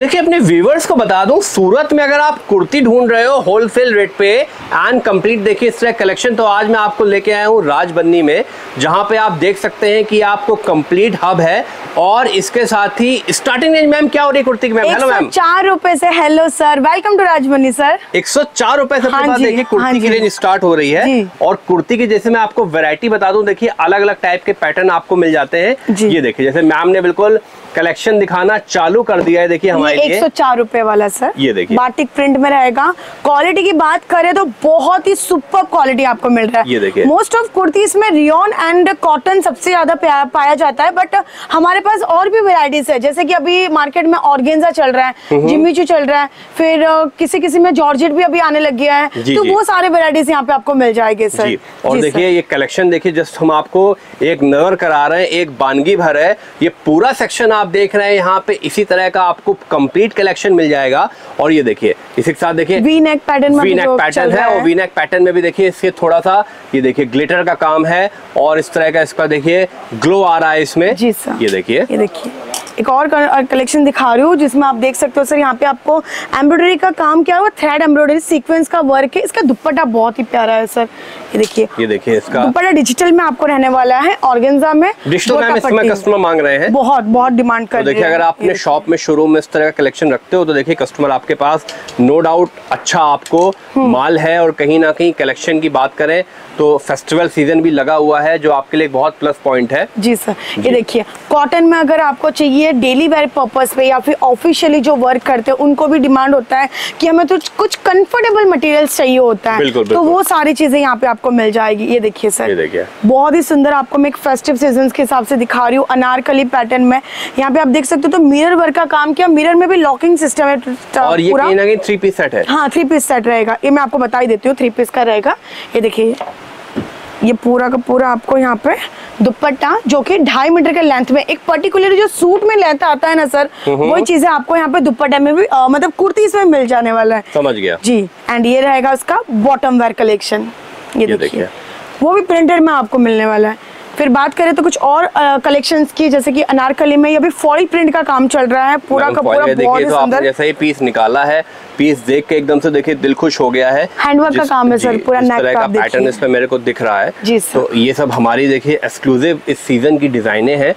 देखिए अपने व्यूवर्स को बता दूँ सूरत में अगर आप कुर्ती ढूंढ रहे हो होलसेल रेट पे एंड कंप्लीट देखिए इस तरह कलेक्शन तो आज मैं आपको लेके आया हूँ राजबन्नी में जहाँ पे आप देख सकते हैं कि आपको कंप्लीट हब है और इसके साथ ही स्टार्टिंग रेंज मैम क्या हो रही है कुर्ती की? मैम हेलो मैम चार रुपए से hello sir welcome to Rajbanni sir एक सौ चार रुपए से हाँ देखिए हाँ कुर्ती की रेंज स्टार्ट हो रही है और कुर्ती की जैसे मैं आपको वेरायटी बता दूँ देखिए अलग अलग टाइप के पैटर्न आपको मिल जाते हैं। ये देखिए जैसे मैम ने बिल्कुल कलेक्शन दिखाना चालू कर दिया है देखिए हमारे एक सौ चार रूपए वाला सर। ये देखिए। बाटिक प्रिंट में रहेगा। क्वालिटी की बात करें तो बहुत ही सुपर क्वालिटी आपको मिल रहा है। ये देखिए। मोस्ट ऑफ़ कुर्तीज में रियोन एंड कॉटन सबसे ज़्यादा पाया, जाता है बट हमारे पास और भी वेराइटीज है। जैसे कि अभी मार्केट में ऑर्गेन्जा चल रहा हम्म, है जिमीचू चल रहा है फिर किसी किसी में जॉर्जेट भी अभी आने लग गया है। तो वो सारे वेराइटीज यहाँ पे आपको मिल जाएँगे सर। और जी, देखिए ये कलेक्शन देखिए जस्ट हम आपको एक नगर करा रहे हैं एक बानगी भर है। ये पूरा सेक्शन आप देख रहे हैं यहाँ पे इसी तरह का आपको कंप्लीट कलेक्शन मिल जाएगा। और ये देखिए इसी के साथ देखिए V neck pattern V neck pattern है और वी नेक पैटर्न में भी देखिए इसके थोड़ा सा ये देखिए ग्लिटर का काम है। और इस तरह का इसका देखिए ग्लो आ रहा है इसमें। जी सर। ये देखिए। ये देखिए। एक और कलेक्शन दिखा रही हूँ जिसमें आप देख सकते हो सर यहाँ पे आपको एम्ब्रॉयडरी का काम क्या हुआ? थ्रेड एम्ब्रॉयडरी सीक्वेंस का वर्क है। इसका दुपट्टा बहुत ही प्यारा है सर। ये देखिए। ये देखिए इसका दुपट्टा डिजिटल में आपको रहने वाला है ऑर्गेन्जा में। कस्टमर मांग रहे हैं। बहुत बहुत डिमांड कर तो देखिए अगर आप ये अपने शॉप में शोरूम में इस तरह का कलेक्शन रखते हो तो देखिए कस्टमर आपके पास नो डाउट अच्छा आपको हम्म। माल है और कहीं ना कहीं कलेक्शन की बात करें तो फेस्टिवल सीज़न भी लगा हुआ है जो आपके लिए बहुत प्लस पॉइंट है। जी सर। ये देखिए कॉटन में अगर आपको चाहिए डेली वेयर पर्पस पे या फिर ऑफिशियली जो वर्क करते हैं उनको भी डिमांड होता है कि हमें तो कुछ कंफर्टेबल मटेरियल्स चाहिए होता है। बिल्कुल, बिल्कुल। तो वो सारी चीज़ें यहाँ पे आपको मिल जाएगी। ये देखिए सर। बहुत ही सुंदर आपको मैं एक फेस्टिव सीज़न के हिसाब से दिखा रही हूँ अनारकली पैटर्न में। यहाँ पे आप देख सकते हो तो मिरर वर्क का काम किया मिरर में भी लॉकिंग सिस्टम है और ये पूरा। कहीं ना कहीं थ्री पीस सेट है। हाँ थ्री पीस सेट रहेगा। ये मैं आपको बता ही देती हूँ थ्री पीस का रहेगा। ये देखिए। ये पूरा का पूरा आपको यहाँ पे दुपट्टा जो कि ढाई मीटर के लेंथ में एक पर्टिकुलर जो सूट में लेंथ आता है ना सर वही चीज़ें आपको यहाँ पे दुपट्टा में भी आ, मतलब कुर्ती इसमें मिल जाने वाला है। समझ गया। जी एंड ये रहेगा उसका बॉटम वेयर कलेक्शन ये ये देखिए। देखिए। वो भी प्रिंटेड में आपको मिलने वाला है। फिर बात करें तो कुछ और कलेक्शन की जैसे की अनारकली में ये अभी फॉरी प्रिंट का काम चल रहा है पूरा का पूरा बहुत देखिए तो सुंदर। जैसा ही पीस निकाला है पीस देख के एकदम से देखिए दिल खुश हो गया है। हैंडवर्क का काम है सर, पूरा नेक का पैटर्न इस इसमें मेरे को दिख रहा है। जी, सर। तो ये सब हमारी देखिए एक्सक्लूसिव इस सीज़न की डिजाइने हैं।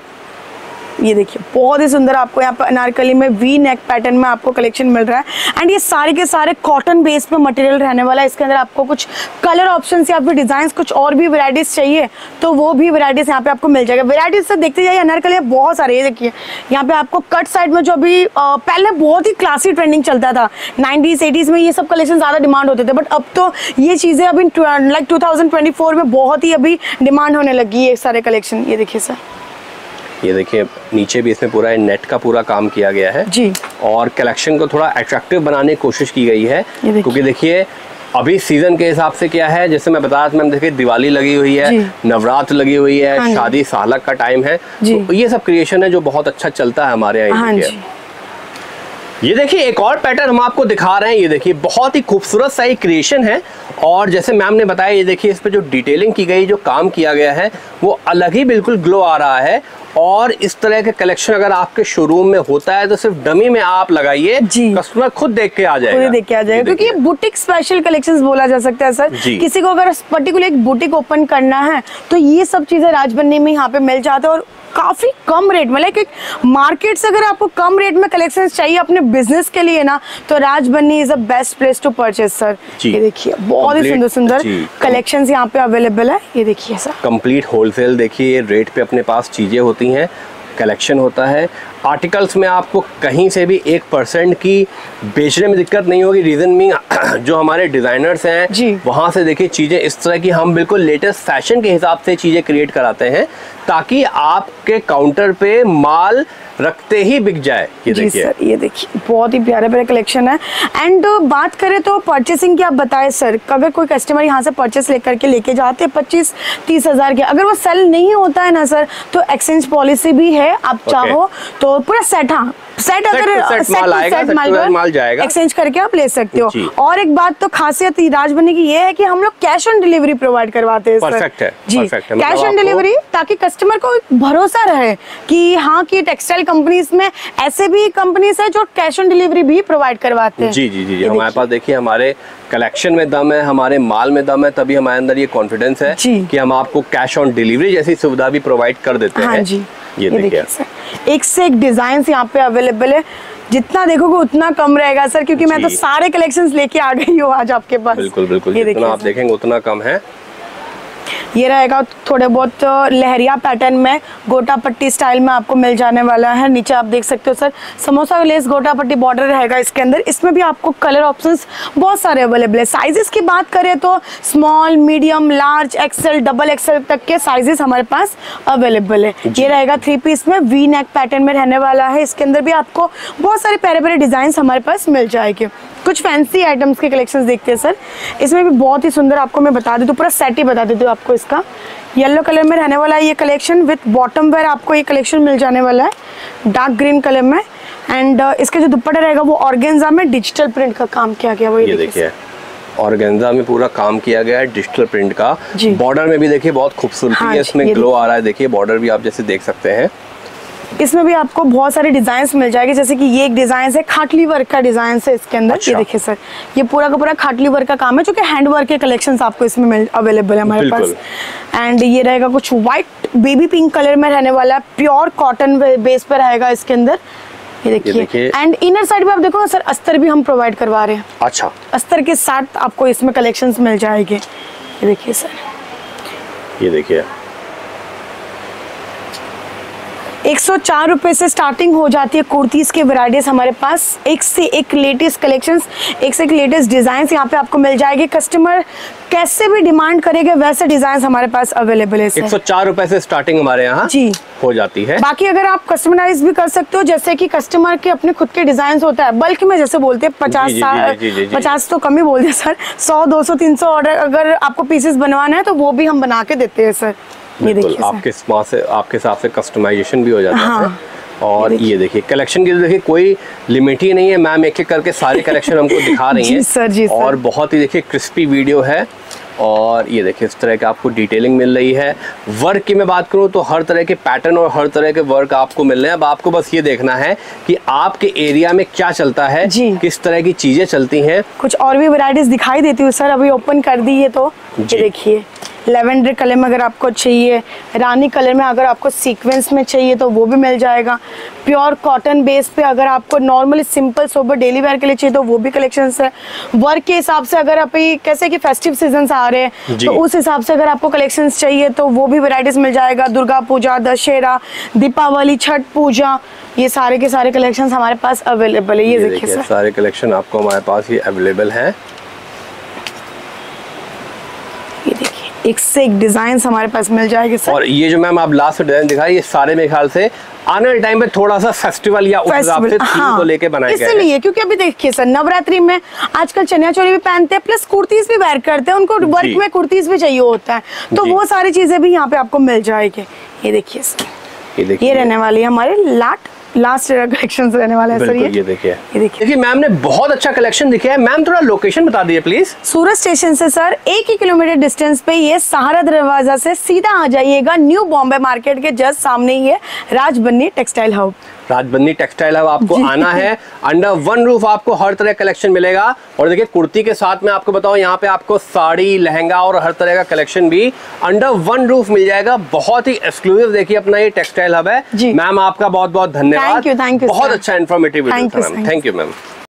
ये देखिए, बहुत ही सुंदर आपको यहाँ पर अनारकली में वी नेक पैटर्न में आपको कलेक्शन मिल रहा है। एंड ये सारे के सारे कॉटन बेस पे मटेरियल रहने वाला है। इसके अंदर आपको कुछ कलर ऑप्शन या फिर डिज़ाइन कुछ और भी वेराइटीज चाहिए तो वो भी वेराइटीज यहाँ पे आपको मिल जाएगा। वेराइटीज से देखते जाइए, अनारकली बहुत सारे ये देखिए, यहाँ पे आपको कट साइड में जो अभी पहले बहुत ही क्लासी ट्रेंडिंग चलता था। नाइनटीज एटीज में ये सब कलेक्शन ज़्यादा डिमांड होते थे बट अब तो ये चीज़ें अभी लाइक टू में बहुत ही अभी डिमांड होने लगी है सारे कलेक्शन ये देखिए सर ये देखिए नीचे भी इसमें पूरा नेट का पूरा काम किया गया है। जी। और कलेक्शन को थोड़ा अट्रैक्टिव बनाने की कोशिश की गई है। क्योंकि देखिए अभी सीज़न के हिसाब से क्या है जैसे मैं बता रहा था मैम देखिए दिवाली लगी हुई है नवरात्र लगी हुई है हाँ शादी सालक का टाइम है। तो ये सब क्रिएशन है जो बहुत अच्छा चलता है हमारे यहाँ ये देखिए। एक और पैटर्न हम आपको दिखा रहे हैं। ये देखिए बहुत ही खूबसूरत सा क्रिएशन है। और जैसे मैम ने बताया ये देखिए इस पर जो डिटेलिंग की गई जो काम किया गया है वो अलग ही बिल्कुल ग्लो आ रहा है। और इस तरह के कलेक्शन अगर आपके शोरूम में होता है तो सिर्फ़ डमी में आप लगाइए। कस्टमर खुद देख के आ जाएगा। देख के आ जाएगा। क्योंकि ये बुटीक स्पेशल कलेक्शंस बोला जा सकता है सर। किसी को अगर पर्टिकुलर एक बुटीक ओपन करना है तो ये सब चीज़ें राजबन्नी में यहाँ पे मिल जाते हैं। और काफ़ी कम रेट में। लाइक एक मार्केट से अगर आपको कम रेट में कलेक्शन चाहिए अपने बिज़नेस के लिए ना तो Rajbanni is a best place to purchase sir ये देखिए बहुत ही सुंदर सुंदर कलेक्शन यहाँ पे अवेलेबल है। ये देखिए सर कंप्लीट होलसेल देखिए रेट पे अपने पास चीज़ें होती हैं कलेक्शन होता है। आर्टिकल्स में आपको कहीं से भी एक परसेंट की बेचने में दिक्कत नहीं होगी। रीज़न मीन जो हमारे डिज़ाइनर्स हैं जी। वहाँ से देखिए चीज़ें इस तरह की हम बिल्कुल लेटेस्ट फ़ैशन के हिसाब से चीज़ें क्रिएट कराते हैं ताकि आपके काउंटर पे माल रखते ही बिक जाए। ये देखिए। सर ये देखिए बहुत ही प्यारे प्यारे कलेक्शन है। एंड बात करें तो परचेसिंग की आप बताएँ सर अगर कोई कस्टमर यहाँ से परचेस लेकर के लेके जाते हैं पच्चीस तीस हज़ार के अगर वो सेल नहीं होता है ना सर तो एक्सचेंज पॉलिसी भी है। आप Okay. चाहो तो तो पूरा सेट हाँ। सेट अगर set माल आएगा, to set माल जाएगा। एक्सचेंज करके आप ले सकते हो। और एक बात तो खासियत राज बनी की ये है कि हम लोग कैश ऑन डिलीवरी प्रोवाइड करवाते हैं। Perfect है, जी। कैश ऑन डिलीवरी ताकि कस्टमर को भरोसा रहे कि हाँ कि टेक्सटाइल कंपनीज़ में ऐसे भी कंपनीज़ है जो कैश ऑन डिलीवरी भी प्रोवाइड करवाते हैं। जी जी जी हमारे पास देखिए हमारे कलेक्शन में दम है हमारे माल में दम है तभी हमारे अंदर ये कॉन्फिडेंस है। कि हम आपको कैश ऑन डिलीवरी जैसी सुविधा भी प्रोवाइड कर देते हाँ हैं। जी। ये देखिए। एक से एक डिज़ाइन यहाँ पे अवेलेबल है। जितना देखोगे उतना कम रहेगा सर क्योंकि मैं तो सारे कलेक्शन लेके आ गई हूँ आज आपके पास। बिल्कुल बिल्कुल। ये जितना देखिए आप देखेंगे उतना कम है। ये रहेगा थोड़े बहुत लहरिया पैटर्न में। गोटा पट्टी स्टाइल में आपको मिल जाने वाला है। नीचे आप देख सकते हो सर समोसा लेस गोटा पट्टी बॉर्डर रहेगा इसके अंदर। इसमें भी आपको कलर ऑप्शंस बहुत सारे अवेलेबल है। साइजेस की बात करें तो small medium large XL double XL तक के साइजेस हमारे पास अवेलेबल है। ये रहेगा थ्री पीस में। वी नेक पैटर्न में रहने वाला है। इसके अंदर भी आपको बहुत सारे प्यारे प्यारे डिज़ाइन हमारे पास मिल जाएँगे। कुछ फैंसी आइटम्स के कलेक्शंस देखते हैं सर। इसमें भी बहुत ही सुंदर आपको मैं बता देती हूँ पूरा सेट ही बता देती हूँ आपको इसका। येलो कलर में रहने वाला है ये कलेक्शन विथ बॉटम वेयर आपको ये कलेक्शन मिल जाने वाला है डार्क ग्रीन कलर में एंड इसका जो दुपट्टा रहेगा वो ऑर्गेन्जा में डिजिटल प्रिंट का काम किया गया वो ये देखिए ऑर्गेन्जा में पूरा काम किया गया है डिजिटल प्रिंट का। बॉर्डर में भी देखिए बहुत खूबसूरती हाँ है इसमें ग्लो आ रहा है। देखिए बॉर्डर भी आप जैसे देख सकते हैं। इसमें भी आपको बहुत सारे डिज़ाइन मिल जाएँगे जैसे कि ये एक डिज़ाइन है खाटली वर्क का डिज़ाइन है इसके अंदर। अच्छा। ये देखिए सर ये पूरा का पूरा खाटली वर्क का काम है जो कि हैंड वर्क के कलेक्शन आपको इसमें अवेलेबल है हमारे पास। एंड ये रहेगा कुछ व्हाइट बेबी पिंक कलर में रहने वाला है प्योर कॉटन बेस पे रहेगा इसके अंदर। ये देखिए। देखिए। एंड इनर साइड पे आप देखो सर अस्तर भी हम प्रोवाइड करवा रहे हैं। अच्छा। अस्तर के साथ आपको इसमें कलेक्शंस मिल जाएँगे। ये देखिए सर ये देखिए। एक सौ से स्टार्टिंग हो जाती है कुर्तीज के वैरायटीज हमारे पास। एक से एक लेटेस्ट कलेक्शंस एक से एक लेटेस्ट डिज़ाइन यहाँ पे आपको मिल जाएँगे। कस्टमर कैसे भी डिमांड करेगा वैसे डिज़ाइन हमारे पास अवेलेबल है एक सौ चार रुपए से स्टार्टिंग हमारे यहाँ जी। हो जाती है। बाकी अगर आप कस्टमाइज भी कर सकते हो जैसे कि कस्टमर के अपने खुद के डिज़ाइन होता है बल्क में जैसे बोलते हैं पचास जी। पचास तो कम ही बोलते हैं सर सौ दो सौ तीन सौ ऑर्डर अगर आपको पीसेस बनवाना है तो वो भी हम बना के देते हैं सर बिल्कुल आपके स्मार्ट से आपके हिसाब से कस्टमाइजेशन भी हो जाता हाँ। है। और ये देखिए। कलेक्शन की तो देखिए कोई लिमिट ही नहीं है। मैम एक एक करके सारे कलेक्शन हमको दिखा रही हैं। सर, जी। और बहुत ही देखिए क्रिस्पी वीडियो है। और ये देखिए इस तरह का आपको डिटेलिंग मिल रही है। वर्क की मैं बात करूँ तो हर तरह के पैटर्न और हर तरह के वर्क आपको मिल रहे हैं। अब आपको बस ये देखना है कि आपके एरिया में क्या चलता है जी। किस तरह की चीज़ें चलती हैं। कुछ और भी वैरायटीज दिखाई देती हूँ। सर अभी ओपन कर दी है तो देखिए। लेवेंडर कलर में अगर आपको चाहिए रानी कलर में अगर आपको सीक्वेंस में चाहिए तो वो भी मिल जाएगा। प्योर कॉटन बेस पे अगर आपको normally simple sober daily wear के लिए चाहिए तो वो भी कलेक्शन है। वर्क के हिसाब से अगर आप कैसे कि फेस्टिव सीज़न आ रहे हैं तो उस हिसाब से अगर आपको कलेक्शन चाहिए तो वो भी वेराइटीज मिल जाएगा। दुर्गा पूजा दशहरा दीपावली छठ पूजा ये सारे के सारे कलेक्शन हमारे पास अवेलेबल है। ये देखिए सारे कलेक्शन आपको हमारे पास ये अवेलेबल हैं ये देखिए एक से एक डिज़ाइन हमारे पास मिल जाएँगे सर और ये जो मैम आप लास्ट डिज़ाइन दिखाई ये सारे मेरे ख्याल से आने वाले टाइम में थोड़ा सा फेस्टिवल या उस फेस्टिवल थीम को लेके हैं। इसलिए क्योंकि अभी देखिए सर नवरात्रि में आजकल चनिया चोली भी पहनते हैं प्लस कुर्तीज भी वेयर करते हैं उनको वर्क में कुर्तीज भी चाहिए होता है। तो वो सारी चीज़ें भी यहाँ पे आपको मिल जाएगी। ये देखिए सर ये रहने वाली है हमारे लाट लास्ट कलेक्शन रहने वाला है सर ये ये देखिए। ये देखिए। देखिए मैम ने बहुत अच्छा कलेक्शन दिखाया है। मैम थोड़ा लोकेशन बता दिए प्लीज़ सूरत स्टेशन से सर एक ही किलोमीटर डिस्टेंस पे ये सहारा दरवाज़ा से सीधा आ जाइएगा। न्यू बॉम्बे मार्केट के जस्ट सामने ही है Rajbanni textile hub Rajbandi textile hub आपको आना है। अंडर वन रूफ आपको हर तरह कलेक्शन मिलेगा। और देखिए कुर्ती के साथ में आपको बताऊँ यहाँ पे आपको साड़ी लहंगा और हर तरह का कलेक्शन भी अंडर वन रूफ मिल जाएगा। बहुत ही एक्सक्लूसिव देखिए अपना ये टेक्सटाइल हब है। मैम आपका बहुत बहुत धन्यवाद थैंक यू बहुत अच्छा इन्फॉर्मेटिव थैंक यू मैम